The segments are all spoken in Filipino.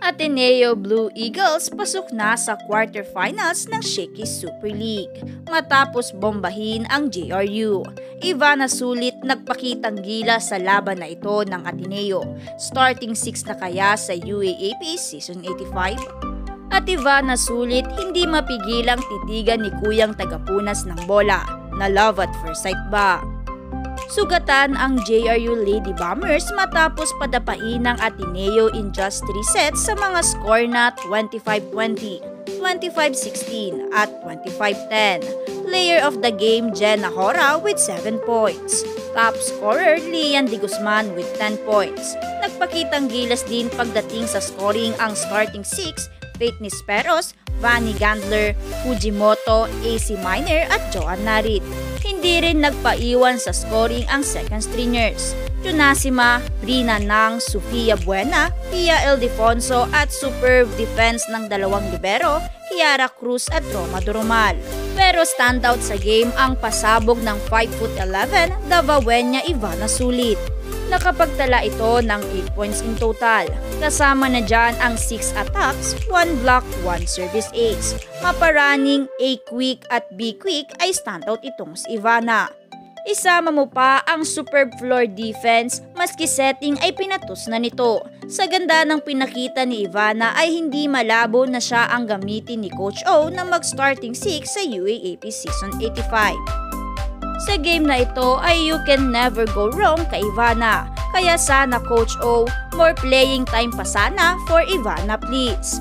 Ateneo Blue Eagles pasok na sa quarterfinals ng Shakey Super League matapos bombahin ang JRU. Ivana Sulit nagpakitang gila sa laban na ito ng Ateneo. Starting 6 na kaya sa UAAP Season 85? At Ivana Sulit hindi mapigilang titigan ni Kuyang Tagapunas ng bola na love at first sight ba? Sugatan ang JRU Lady Bombers matapos padapain ng Ateneo in just 3 sets sa mga score na 25-20, 25-16 at 25-10. Player of the game Jenna Hora with 7 points. Top scorer Lian Di Guzman with 10 points. Nagpakitang gilas din pagdating sa scoring ang starting 6 Faith Nisperos, Vanny Gandler, Fujimoto, AC Miner at Joan Narit. Hindi rin nagpaiwan sa scoring ang second stringers. Junasima, Brina Nang, Sofia Buena, Pia Ildefonso at superb defense ng dalawang libero, Kiara Cruz at Roma Durumal. Pero standout sa game ang pasabog ng 5'11 Davawenya Ivana Sulit. Nakapagtala ito ng 8 points in total. Kasama na dyan ang 6 attacks, 1 block, 1 service ace. Maparaning A quick at B quick ay standout itong si Ivana. Isama mo pa ang superb floor defense maski setting ay pinatos na nito. Sa ganda ng pinakita ni Ivana ay hindi malabo na siya ang gamitin ni Coach O na mag-starting 6 sa UAAP Season 85. Sa game na ito ay you can never go wrong kay Ivana. Kaya sana Coach O, more playing time pa sana for Ivana please.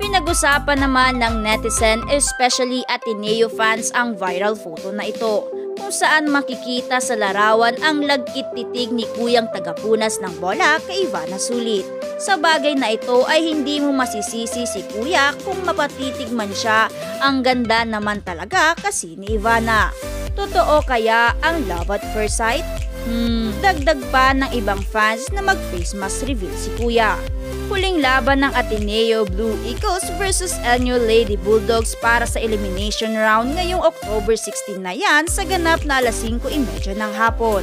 Pinag-usapan naman ng netizen especially Ateneo fans ang viral photo na ito kung saan makikita sa larawan ang lagkit titig ni Kuyang Tagapunas ng bola kay Ivana Sulit. Sa bagay na ito ay hindi mo masisisi si Kuya kung mapatitig man siya, ang ganda naman talaga kasi ni Ivana. Totoo kaya ang love at first sight? Hmm, dagdag pa ng ibang fans na mag-face mask reveal si Kuya. Huling laban ng Ateneo Blue Eagles versus Elnyo Lady Bulldogs para sa elimination round ngayong October 16 na yan sa ganap na alas 5.30 ng hapon.